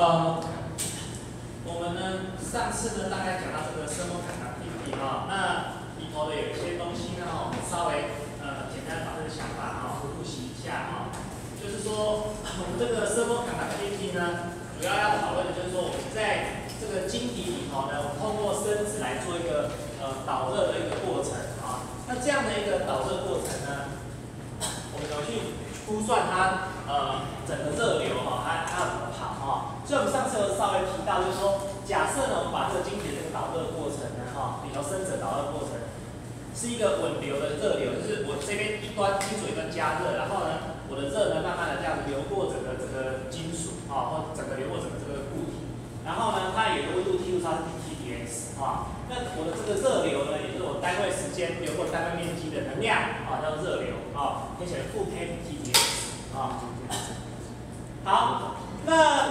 呃，我们呢上次呢大概讲到这个生物感染病例哈，那里头的有一些东西呢，我们稍微呃简单把这个想法哈复习一下哈，就是说我们这个生物感染病例呢，主要要讨论的就是说我们在这个晶体里头呢，我们通过生子来做一个呃导热的一个过程啊，那这样的一个导热过程呢，我们怎么去估算它呃整个热流，所以我们上次有稍微提到，就是说，假设呢，我们把这个晶体的这个导热过程呢，哈，里头生者导热过程是一个稳流的热流，就是我这边一端金属一端加热，然后呢，我的热呢慢慢的这样子流过整个这个金属啊，或整个流过整个这个固体，然后呢，它有个温度 T 它是 TDS，啊，那我的这个热流呢，也是我单位时间流过单位面积的能量啊，叫热流啊，可以写负 kTDS，啊。好，那。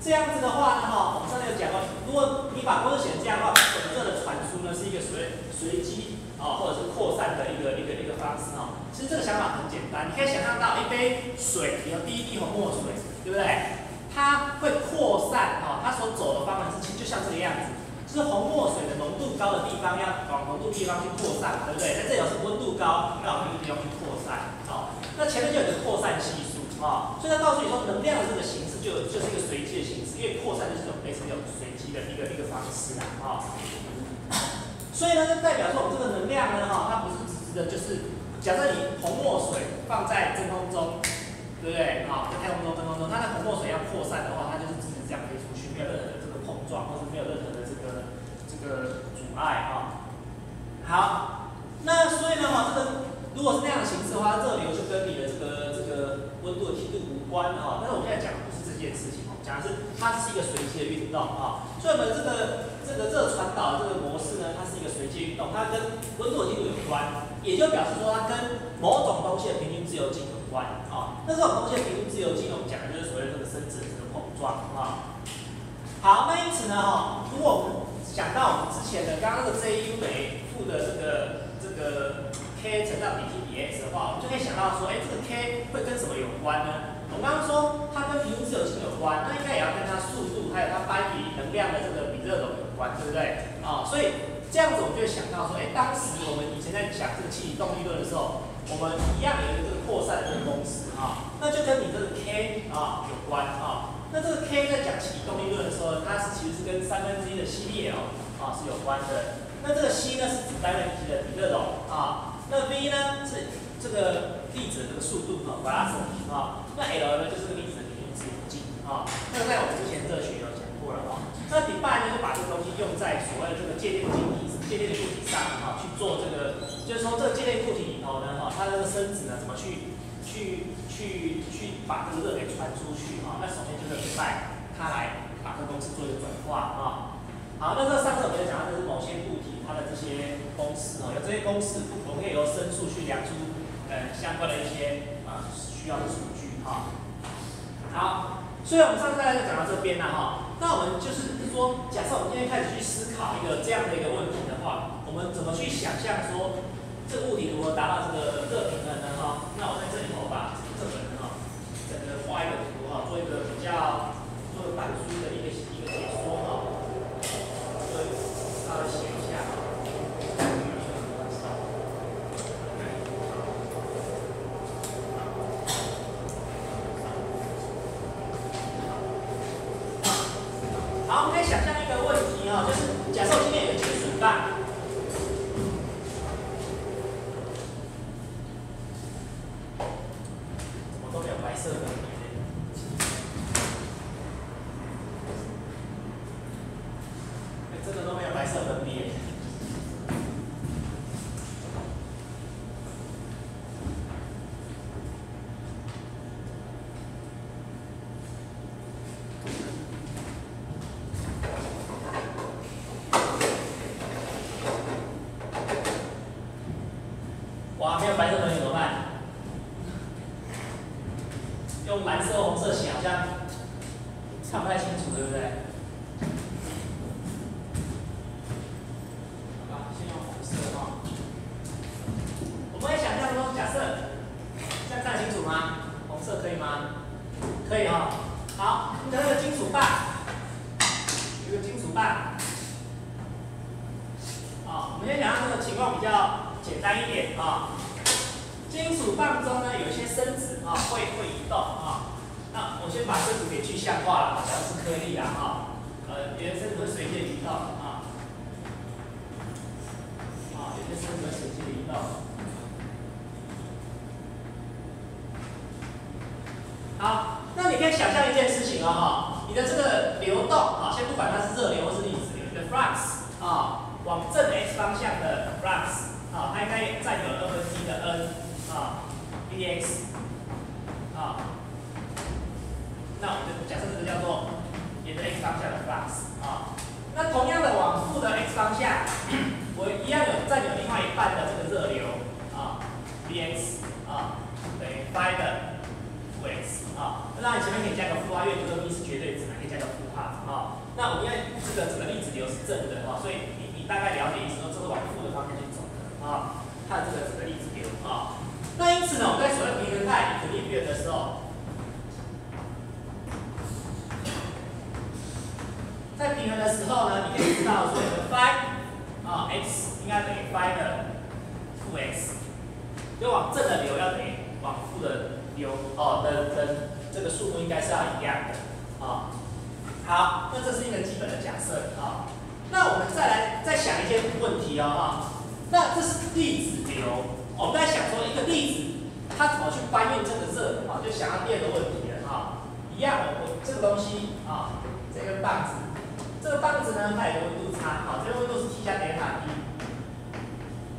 这样子的话呢，哈，我们上面有讲过，如果你把公式写成这样的话，整个的传输呢是一个随随机啊，或者是扩散的一个一个一个方式哈。其实这个想法很简单，你可以想象到一杯水，有第一滴红墨水，对不对？它会扩散哈，它所走的方式其实就像这个样子，就是红墨水的浓度高的地方要往浓度地方去扩散，对不对？在这里是温度高，要往那个地方去扩散，好，那前面就有个扩散系数啊，所以它告诉你说能量的这个形。就就是一个随机的形式，因为扩散就是一种类似这种随机的一个一个方式啦，哈。所以呢，就代表说我们这个能量呢，哈，它不是直直的，就是假设你红墨水放在真空中，对不对？好，在太空中真空中，它的红墨水要扩散的话，它就是直直这样飞出去，没有任何的这个碰撞，或是没有任何的这个这个阻碍，哈。好，那所以呢，哈，这个如果是那样的形式的话，热流就跟你的这个这个温度的梯度无关，哈。但是我们现在讲。这件事情哦，讲的是它是一个随机的运动啊，所以我们这个这个热传导这个模式呢，它是一个随机运动，它跟温度的梯度有关，也就表示说它跟某种东西的平均自由径有关啊。那这种东西的平均自由径，我们讲的就是所谓的这个生子的这个碰撞啊。好，那因此呢哈，如果我们想到我们之前的刚刚的 J U 等于负的这个这个 K 乘上 dT dx 的话，我们就可以想到说，哎，这个 K 会跟什么有关呢？我们刚刚说它跟平均自由径有关，那应该也要跟它速度还有它班比能量的这个比热容有关，对不对？啊，所以这样子我们就想到说，哎，当时我们以前在讲这个气体动力论的时候，我们一样有一个这个扩散的这个公式啊，那就跟你这个 K 啊有关啊。那这个 K 在讲气体动力论的时候，它是其实是跟三分之一的系列哦啊是有关的。那这个 C 呢是指单位体积的比热容啊，那 V 呢是这个。粒子的这个速度啊，velocity 啊，那 L 呢就是粒子的平均自由径啊，那在我们之前热学有讲过了啊。那 d e f i 呢就把这个东西用在所谓的这个介电晶体、介电固体上哈，去做这个，就是说这个介电固体里头呢哈，它这个生子呢怎么去去去去把这个热给传出去哈？那首先就是 d e f i 它来把这个公式做一个转化啊。好，那这上次我们讲到就是某些固体它的这些公式哦，有这些公式，我们可以由深处去量出。呃，相关的一些啊需要的数据好。好，所以我们上次大概就讲到这边了哈。那我们就是说，假设我们今天开始去思考一个这样的一个问题的话，我们怎么去想象说这个物体如何达到这个热平衡呢？哈，那我在这里头把这本哈整个画一个图哈，做一个比较做个板书的一个一个解说哈，对，稍微写。半我们先讲这个情况比较简单一点啊。金属棒中呢有一些生子啊会会移动啊。那我先把生子给具象化了，假如是颗粒啊哈，呃，原生子会随机移动啊，啊，有些生子会随机移动。好，那你可以想象一件事情哦哈，你的这个流动啊，先不管它是热流或是粒子流，你的 flux 啊，往正 x 方向的 flux 啊，它应该占有二分之一的 n 啊，dx 啊，那我们就假设这个叫做沿着 x 方向的 flux 啊，那同样的往负的 x 方向，我一样有占有另外一半的这个热流啊，dx 啊，等于 phi 的负 x 啊，那你前面可以加个负号，因为这个 v 是绝对值嘛，可以加个负号啊。那我们因为这个这个粒子流是正的啊，所以你你大概了解意思说，这是往负的方向去走的啊。它的这个这个粒子流啊，那因此呢，我们在所谓平衡态 equilibrium 的时候，在平衡的时候呢，你可以知道所有的 phi 啊 x 应该等于 phi 的负 x，就往正的流要等于往负的流哦的的这个速度应该是要一样的啊。好，那这是一个基本的假设啊。那我们再来再想一些问题哦哈。那这是粒子流，我们在想说一个粒子它怎么去搬运这个热啊？就想要第二个问题了哈。一样的，我这个东西啊，这根棒子，这个棒子呢它有个温度差啊，这个温度是 T 加德尔塔 T。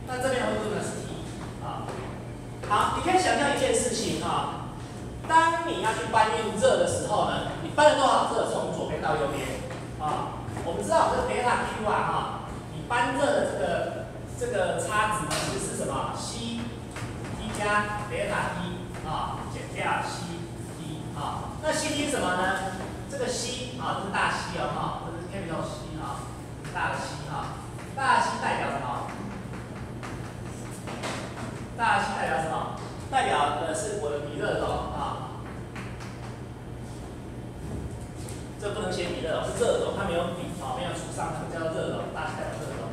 那这边的温度呢是 T 啊。好，你可以想象一件事情哈，当你热的时候呢，你搬了多少热从左边到右边啊？我们知道这个德尔塔 Q 啊哈，你搬热的这个这个差值其实是什么？C T 加德尔塔 T 啊减掉 C T 啊。那 C T 是什么呢？这个 C 啊，这是大 C 哦哈，这是 capital C 啊，大的 C 啊，大的 C 代表什么？大的 C 代表什么？代表的是我的比热容啊。这不能写比热容，是热容，它没有比啊，没有除上，这个叫热容，大 C 代表热容。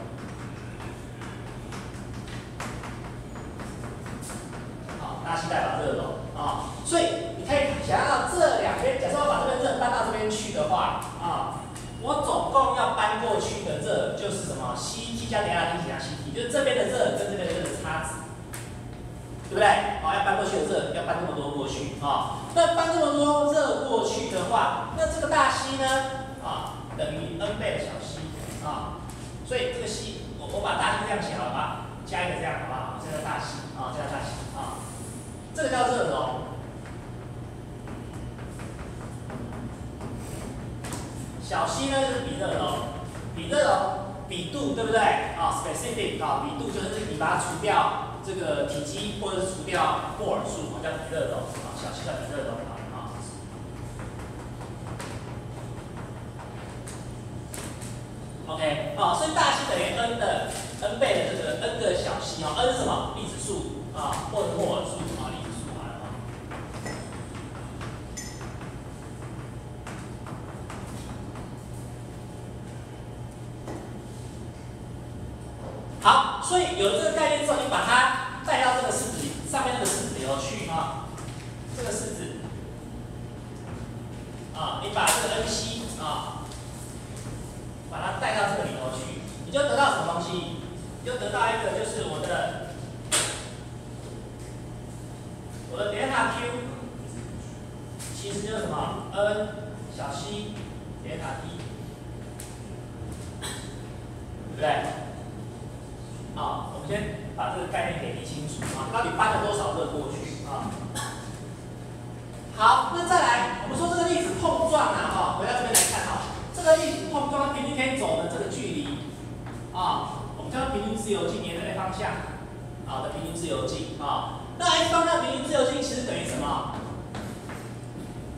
好，大 C 代表热容啊，所以你可以想象到这两边，假设我把这边热搬到这边去的话啊，我总共要搬过去的热就是什么？C T 加等下 T 加 C T，就是这边的热跟这边的热的差值。对不对？好，要搬过去的热要搬这么多过去啊。那搬这么多热过去的话，那这个大 C 呢？啊，等于 n 倍的小 c 啊。所以这个 c 我我把大 C 这样写好吧，加一个这样好不好？这个大 C 啊，这个大 C 啊。这个叫热容。小 c 呢就是比热容，比热容比度对不对？啊，specific 啊，比度就是你把它除掉。这个体积或者是除掉摩尔数，叫比热容啊，小 c 叫比热容啊。OK，好，所以大 C 等于 n 的 n 倍的这个 n 个小 c 啊，n 是什么？粒子数啊，或者摩尔数啊，粒子数啊。好，所以有了这个概念之后，你把它。带到这个式子里，上面那个式子里头去啊，这个式子啊，你把这个 n c 啊，把它带到这个里头去，你就得到什么东西？你就得到一个就是我的我的德尔塔 Q，其实就是什么 n 小 c 德尔塔 T，对不对？好，我们先。把这个概念给理清楚啊，到底搬了多少热过去啊？好，那再来，我们说这个粒子碰撞啊，哈，回到这边来看哈，这个粒子碰撞它平均可以走的这个距离啊，我们叫平均自由径，沿着 x 方向啊的平均自啊。那 x 方向平均自由径其实等于什么？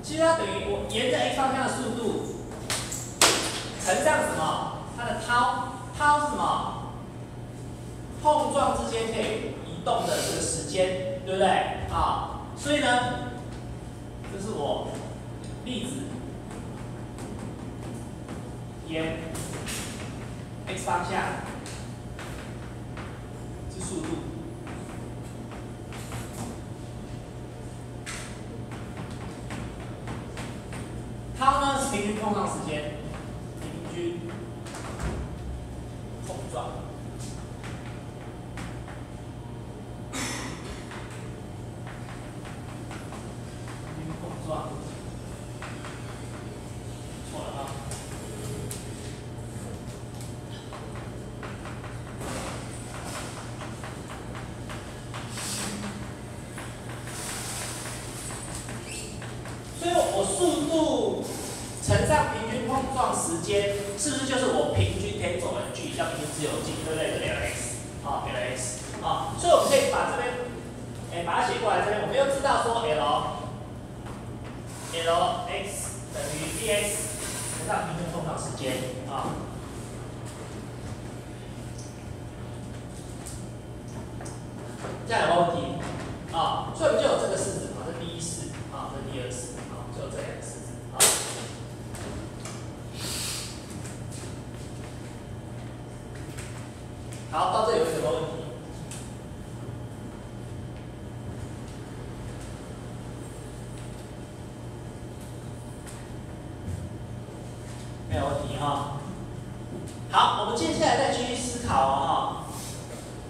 其实它等于我沿着 x 方向的速度乘上什么？它的涛，涛是什么？碰撞之间可以移动的这个时间，对不对？啊，所以呢，这是我粒子沿 x 方向速度。没空档时间平均碰撞。碰撞时间是不是就是我平均可以走的距离叫平均自由径，对不对？L x，啊，L x，啊，所以我们可以把这边，哎，把它写过来这边，我们又知道说 L，L 等于 d x 乘上平均碰撞时间，啊，这样有没有问题？啊，所以我们就有这个式子，啊，这第一式，啊，这第二式。好，到这有什么问题？没有问题哈。好，我们接下来再继续思考哦。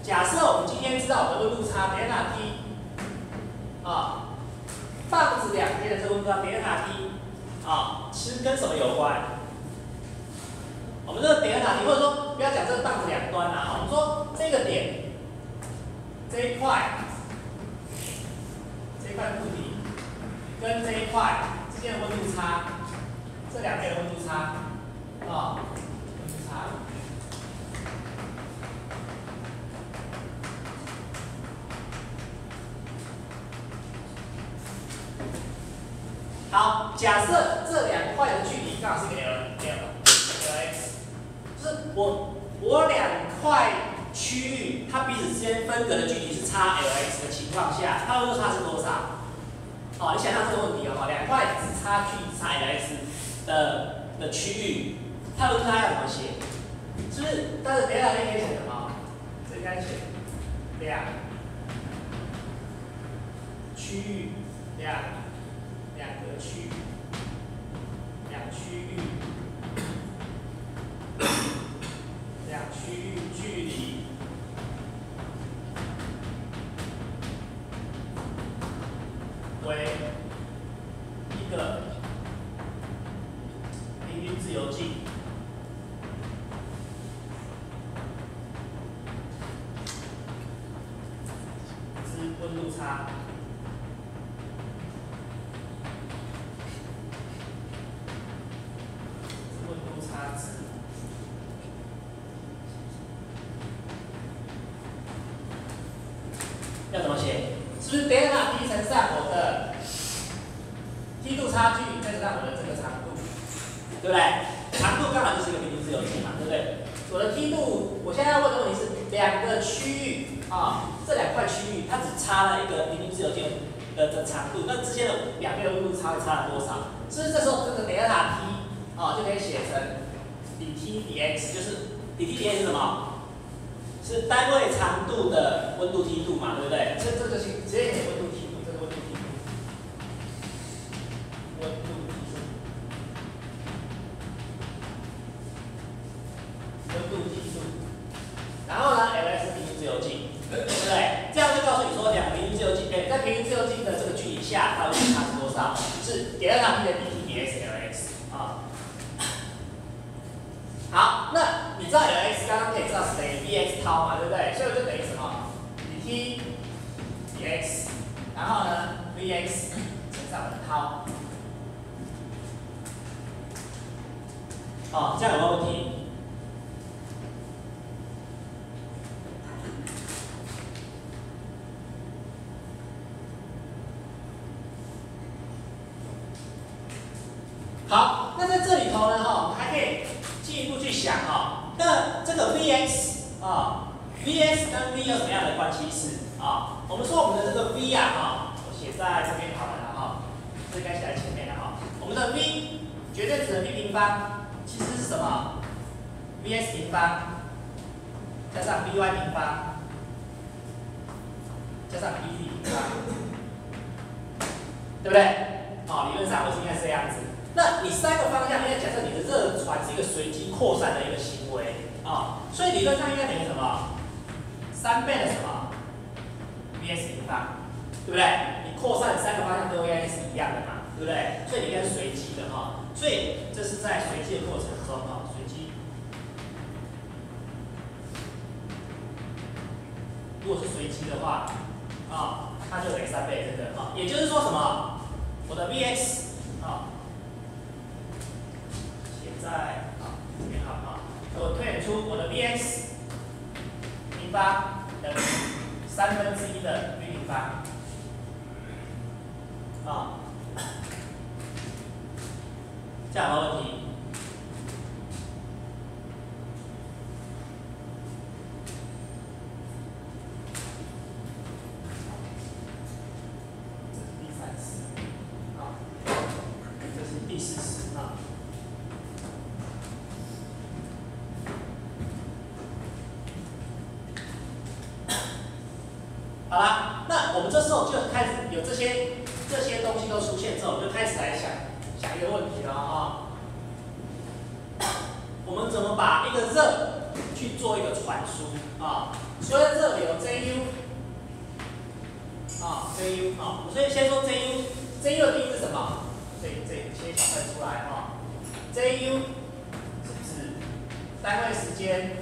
假设我们今天知道我们的温度差德尔塔 T，啊，棒子两边的这个温度差德尔塔 T，啊，其实跟什么有关？我们这个德尔塔 T，或者说不要讲这个棒子两端啦，我们说这个点这一块这一块固体跟这一块之间的温度差，这两边的温度差啊，好，假设这两块的距离刚好是一个 L L X，就是。我我两块区域，它彼此之间分隔的距离是差 l x 的情况下，它温度差是多少？好，你想想这个问题哦，两块只差距差 l x 的的区域，它温度差要怎么写？是不是？但是别的可以写什么？这应该写两区域两两个区域两区域。差了多少。所以这时候这个 delta t 啊、哦、就可以写成比 T 比 x，就是比 T 比 x 是什么？是单位长度的温度梯度嘛，对不对？这这个是直接分子的 v 平方其实是什么？VS 平方加上 BY 平方加上 BD 平方，对不对？哦，理论上我应该是这样子。那你三个方向，应该假设你的热传是一个随机扩散的一个行为啊，所以理论上应该等于什么？三倍的什么？VS 平方，对不对？你扩散三个方向都应该是一样的嘛，对不对？所以你应该是随机的哈。所以这是在随机的过程中啊，随机。如果是随机的话，啊，它就等于三倍对不对？哈，也就是说什么？我的 vx 啊，写在啊这边好啊，我推演出我的 vx 平方等于三分之一的 v 平方啊，价格问题单位时间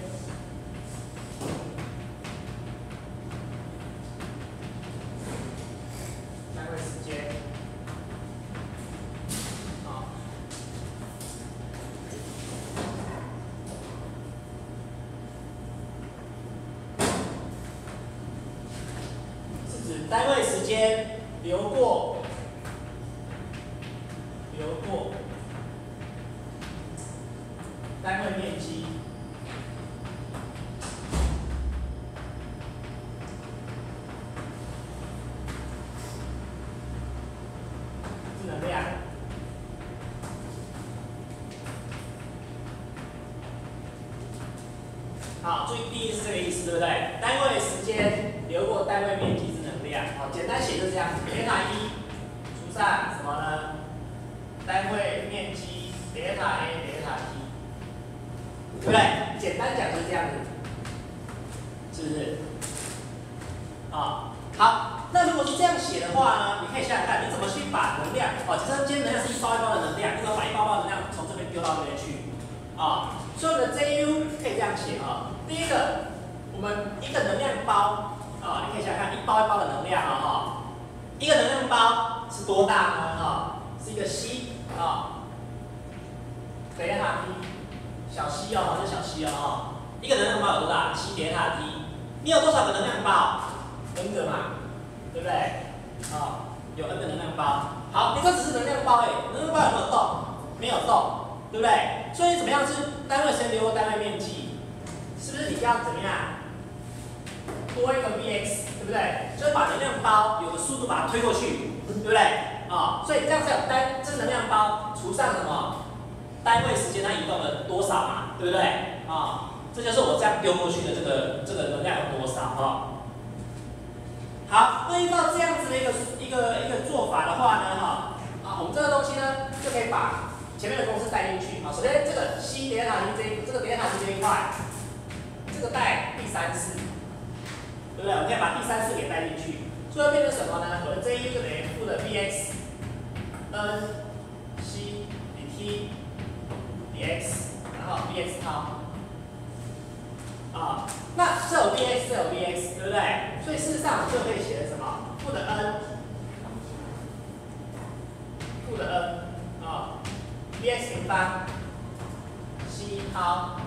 意第一是这个意思，对不对？单位时间流过单位面积之能量。好，简单写就是这样子，德塔一除上什么呢？单位面积德塔 A 德塔 T，对不对？简单讲就是这样子，是不是？啊，好，那如果是这样写的话呢？你可以想想看，你怎么去把能量？哦，假设今天能量是一包一包的能量，你怎么把一包包能量从这边丢到那边去？啊，所以的，JU 可以这样写啊。第一个，我们一个能量包啊，你可以想想看，一包一包的能量啊哈，一个能量包是多大呢？哈，是一个 C 啊，德塔 T，小 C 哦，是小 C 哦哈，一个能量包有多大？C 德塔 T，你有多少个能量包？N 个嘛，对不对？啊，有 N 个能量包。好，你这只是能量包哎，能量包有没有动？没有动，对不对？所以怎么样是单位时间流过单位面积？是不是你要怎么样多一个 Vx，对不对？就是把能量包有个速度把它推过去，对不对？啊，所以这样才有单这能量包除上什么单位时间它移动了多少嘛，对不对？啊，这就是我这样丢过去的这个这个能量有多少啊？好，对照这样子的一个一个一个做法的话呢，哈，啊，我们这个东西呢就可以把前面的公式带进去。啊，首先这个 C 叠塔形这这个叠塔形这一块。这个带第三次，对不对？我们要把第三式给带进去，最后变成什么呢？我的 J 就等于负的 Bx n c dt dx，然后 Bx 套啊，那这有 Bx，这有 Bx，对不对？所以事实上我就可以写成什么？负的 n，负的 n 啊，Bx 平方 c 套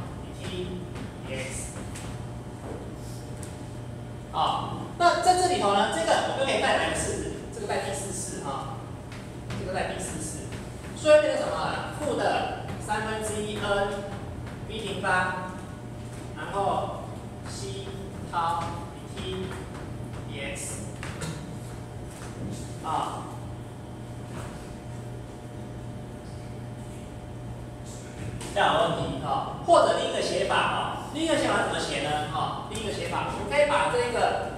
dt dx。啊，那在这里头呢，这个我们可以带哪个式子？这个带第四式啊，这个带第四式，所以变成什么？负的三分之一 n v 平方，然后 c 涛 t dx 啊，这样的问题啊，或者另一个写法啊。第一个写法怎么写呢？啊第一个写法我们可以把这个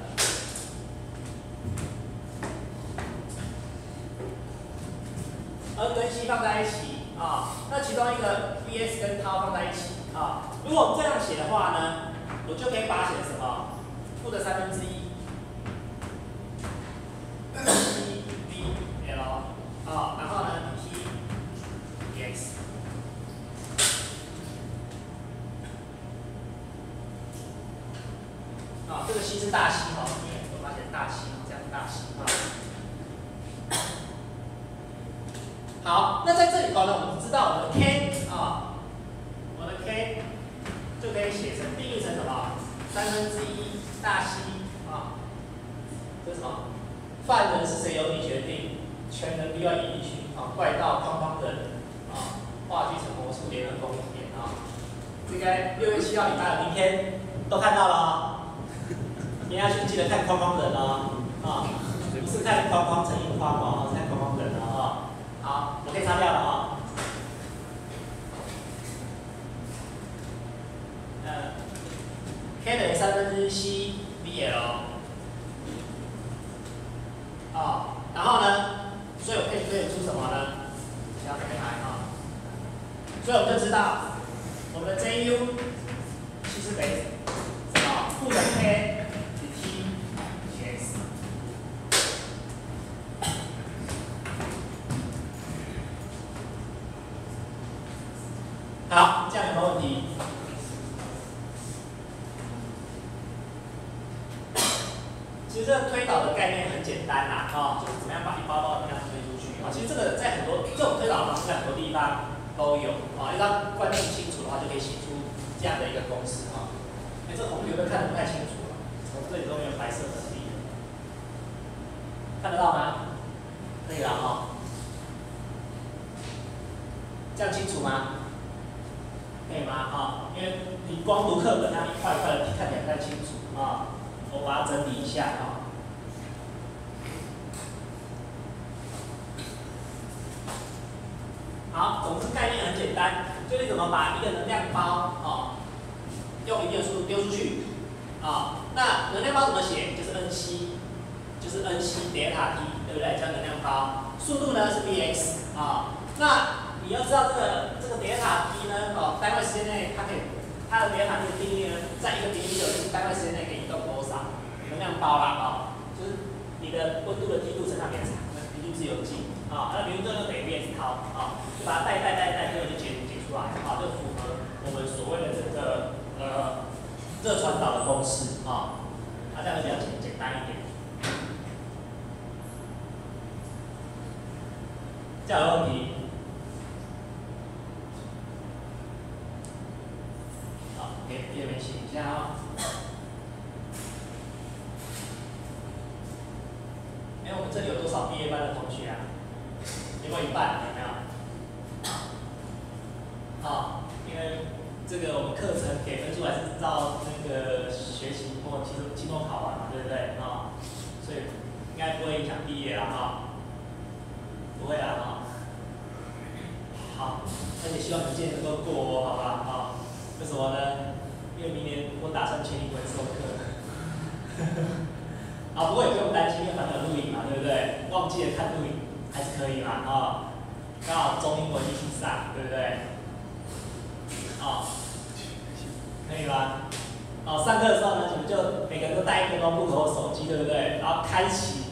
n 跟七放在一起啊那其中一个 vs 跟它放在一起啊如果我们这样写的话呢我就可以把写什么？等于三分之 c v l。啊，然后呢，所以我可以推演出什么呢？要再来啊。所以我们就知道，我们的 Ju 其实等于什么？负的 k。好，这样有没有问题？其实这个推导的概念很简单呐，啊，就是怎么样把一包包的能量推出去啊。其实这个在很多这种推导的方式在很多地方都有啊，一旦观念清楚的话，就可以写出这样的一个公式啊。哎，这红有没有看得不太清楚啊？从这里都没有白色的地，看得到吗？可以了哈。这样清楚吗？可以吗？啊，因为你光读课本，它一块一块的看起来不太清楚啊。我把它整理一下啊。好，总之概念很简单，就你怎么把一个能量包啊，用一定的速度丢出去啊。那能量包怎么写？就是 n c，就是 n c 德尔塔 t，对不对？叫能量包。速度呢是 v x 啊。那你要知道这个这个德尔塔 t 呢，哦，单位时间内它可以，它的德尔塔 t 的定义呢，在一个比例就是单位时间内可以移动多少能量包啦，哦，就是你的温度的梯度乘上变长，那比例自由径，啊，那比如这个等于 v 涛，啊，就把它带带带带，最后就解解出来，啊，就符合我们所谓的这个呃热传导的公式，啊，它这样讲较简简单一点，这样有问题？这边写一下啊。哎，我们这里有多少毕业班的同学啊？有没有一半？有没有？好，因为这个我们课程给分数还是照那个学习或期期末考完嘛，对不对？啊，所以应该不会影响毕业了哈。不会啊，哈。好，而且希望你今年能够过哦，好吧？啊，为什么呢？因为明年我打算全英文授课，啊，不过也不用担心，因为反正录影嘛，对不对？忘记了看录影还是可以嘛，啊，刚好中英文一起上，对不对？啊，可以吗？哦，上课的时候呢，你们就每个人都带一个录音口手机，对不对？然后开启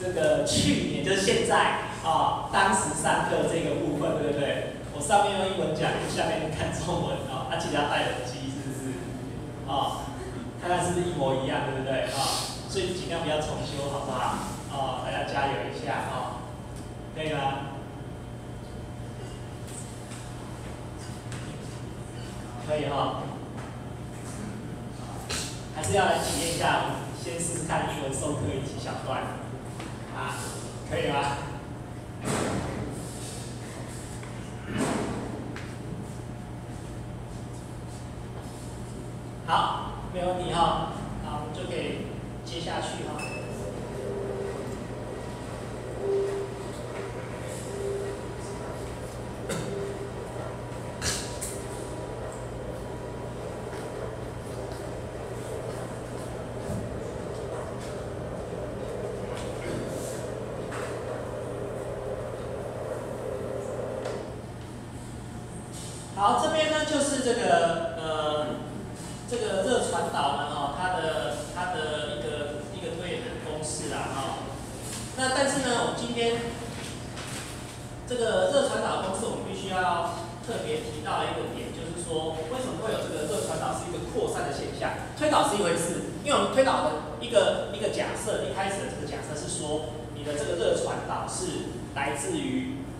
这个去年就是现在啊，当时上课这个部分，对不对？我上面用英文讲，下面看中文啊，他记得要戴耳机。是不是啊，看看是不是一模一样，对不对？啊，所以尽量不要重修，好不好？哦，大家加油一下，啊，可以吗？可以哈。还是要来体验一下，先试试看英文授课一起小段，啊，可以吗？好，没有问题哈，那我们就可以接下去哈。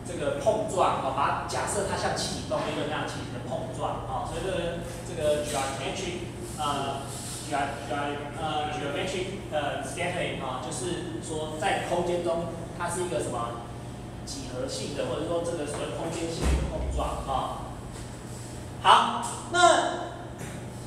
这个碰撞，啊，把假设它像气体动力那样气体的碰撞，啊，所以这个这个 geometric 呃 ge ge 呃 geometric 呃 scattering 啊，就是说在空间中它是一个什么几何性的，或者说这个所谓空间性的一个碰撞啊。好，那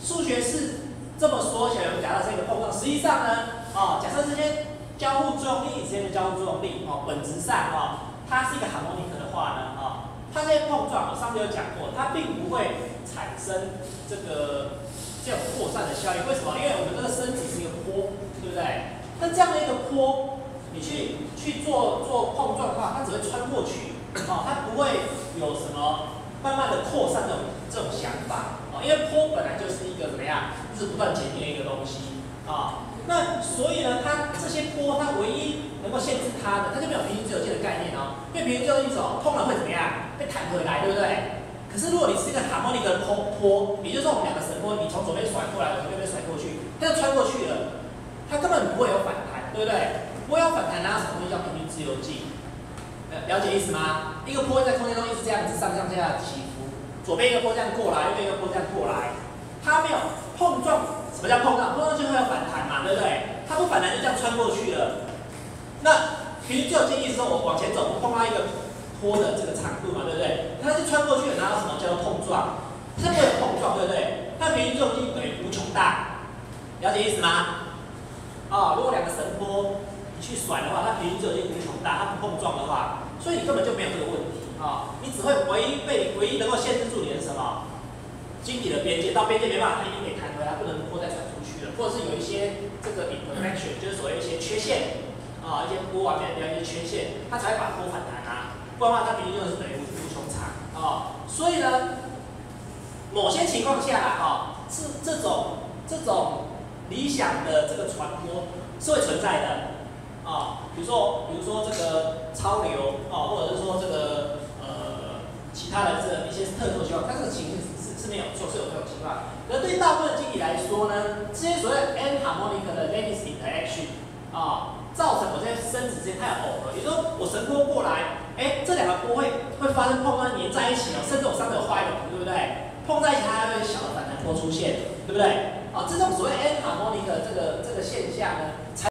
数学是这么说起来，我们假设是一个碰撞，实际上呢，哦，假设这些交互作用力之间的交互作用力，哦，本质上哦，它是一个 harmonic 的话呢，哦，它这些碰撞，我上次有讲过，它并不会产生这个这种扩散的效应。为什么？因为我们这个身体是一个坡，对不对？那这样的一个坡，你去去做做碰撞的话，它只会穿过去，哦，它不会有什么。慢慢的扩散这种这种想法啊，因为坡本来就是一个怎么样，是不断前进的一个东西啊。那所以呢，它这些坡它唯一能够限制它的，它就没有平行自由键的概念哦。因为平行自由键走碰了会怎么样？被弹回来，对不对？可是如果你是一个哈莫尼克坡坡，也就是说我们两个绳坡，你从左边甩过来，从右边甩过去，它就穿过去了，它根本不会有反弹，对不对？不会有反弹，哪有什么东西叫平均自由键？了解意思吗？一个坡在空间中一直这样子上上下下起伏，左边一个坡这样过来，右边一个坡这样过来，它没有碰撞。什么叫碰撞？碰撞就会有反弹嘛，对不对？它不反弹就这样穿过去了。那平时就有建议说，我往前走，碰到一个坡的这个长度嘛，对不对？它就穿过去了，拿到什么叫做碰撞？它不会有碰撞，对不对？它平均重力等于无穷大，了解意思吗？啊，如果两个绳坡。你去甩的话，它平均自由力无穷大，它不碰撞的话，所以你根本就没有这个问题啊！你只会唯一被唯一能够限制住你的什么？晶体的边界，到边界没办法，它一定给弹回来，不能波再传出去了，或者是有一些这个 imperfection，就是所谓一些缺陷啊，一些波完面的一些缺陷，它才会把波反弹啊，不然的话它平均就是等于无穷长啊。所以呢，某些情况下啊，是这种这种理想的这个传播是会存在的。啊，比如说，比如说这个超流啊，或者是说这个呃其他的这一些特殊情况，但是情形是是没有错，是有这种情况。而对大部分经理来说呢，这些所谓 n harmonic 的 lattice interaction 啊，造成我现在身子之间太耦合，也就是说我神波过来，哎，这两个波会会发生碰撞粘在一起哦，甚至我上面有坏的，对不对？碰在一起它还会小的反弹波出现，对不对？啊，这种所谓 n harmonic 这个这个现象呢？